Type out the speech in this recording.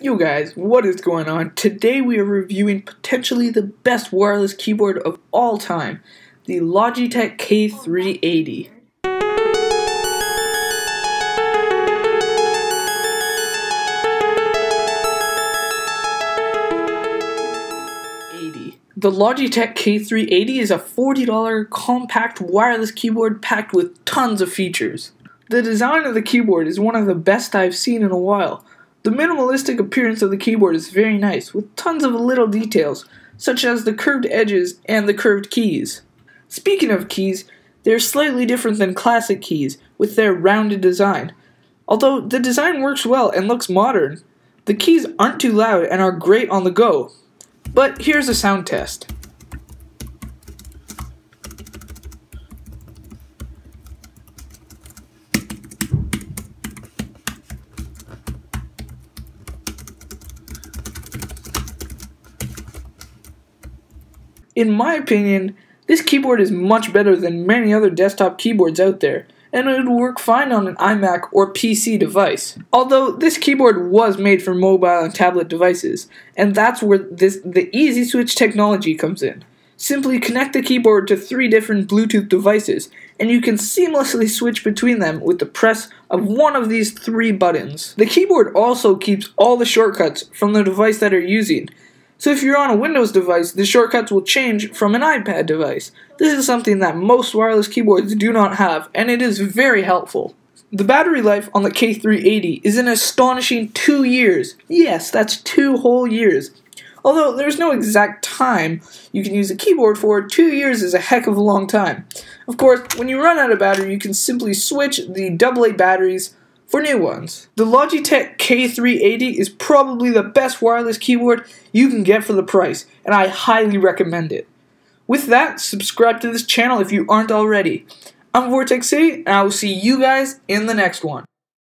Yo guys, what is going on? Today we are reviewing potentially the best wireless keyboard of all time, the Logitech K380. The Logitech K380 is a $40 compact wireless keyboard packed with tons of features. The design of the keyboard is one of the best I've seen in a while. The minimalistic appearance of the keyboard is very nice, with tons of little details, such as the curved edges and the curved keys. Speaking of keys, they're slightly different than classic keys, with their rounded design. Although the design works well and looks modern, the keys aren't too loud and are great on the go. But here's a sound test. In my opinion, this keyboard is much better than many other desktop keyboards out there, and it would work fine on an iMac or PC device. Although this keyboard was made for mobile and tablet devices, and that's where this the easy switch technology comes in. Simply connect the keyboard to three different Bluetooth devices, and you can seamlessly switch between them with the press of one of these three buttons. The keyboard also keeps all the shortcuts from the device that you're using, so if you're on a Windows device, the shortcuts will change from an iPad device. This is something that most wireless keyboards do not have, and it is very helpful. The battery life on the K380 is an astonishing two years. Yes, that's two whole years. Although there's no exact time you can use a keyboard for, two years is a heck of a long time. Of course, when you run out of battery, you can simply switch the AA batteries for new ones. The Logitech K380 is probably the best wireless keyboard you can get for the price, and I highly recommend it. With that, subscribe to this channel if you aren't already. I'm Vortex City, and I will see you guys in the next one.